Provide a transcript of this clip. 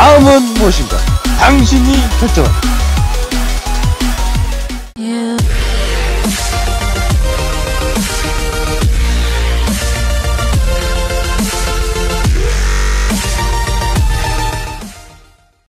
다음은 무엇인가? 당신이 결정합니다.